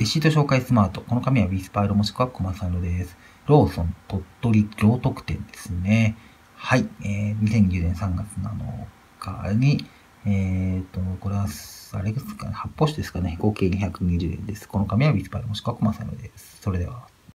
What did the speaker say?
レシート紹介スマート。この紙はウィスパイロもしくはコマサイロです。ローソン鳥取行徳店ですね。はい。えー、2020年3月7日に、えーと、これは、あれですかね、発泡酒ですかね。合計220円です。この紙はウィスパイロもしくはコマサイロです。それでは。